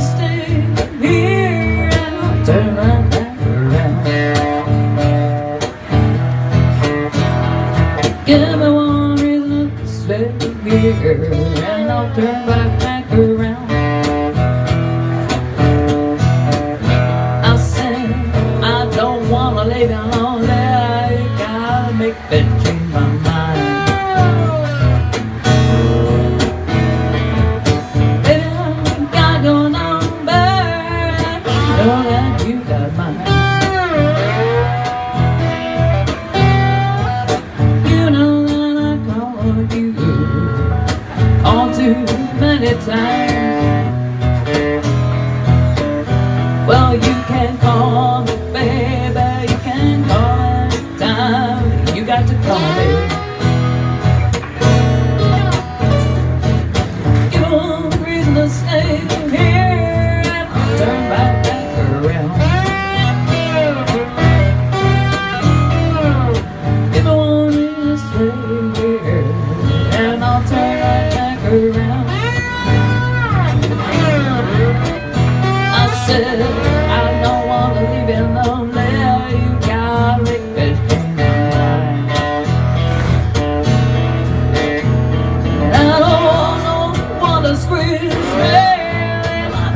stay here and I'll turn my back around. Give me one reason to stay here and I'll turn my back around. I say I don't wanna lay down. can call me, baby. You can call anytime. You got to call me. Give them reason to stay here, and I'll turn back around. Reason to stay here, and I'll turn back around. I said.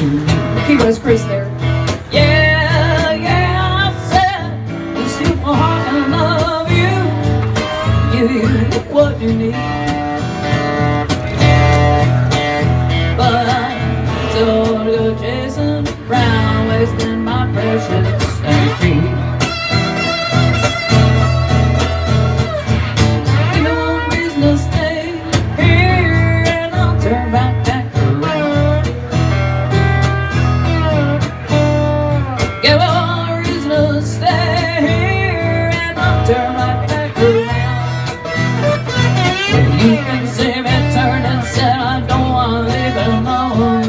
Keep He was Chris there. Yeah, yeah, I said, you still my heart I love you. You, what you need. live alone.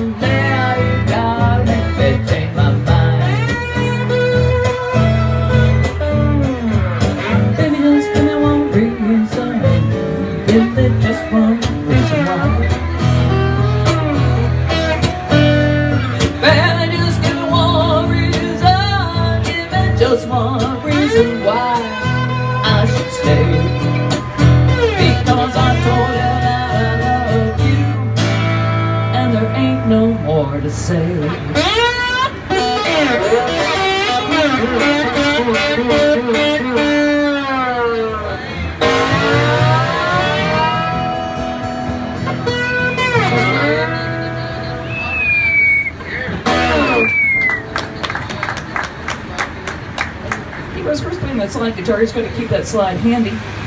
more to say. He was first playing that slide guitar. He's going to keep that slide handy.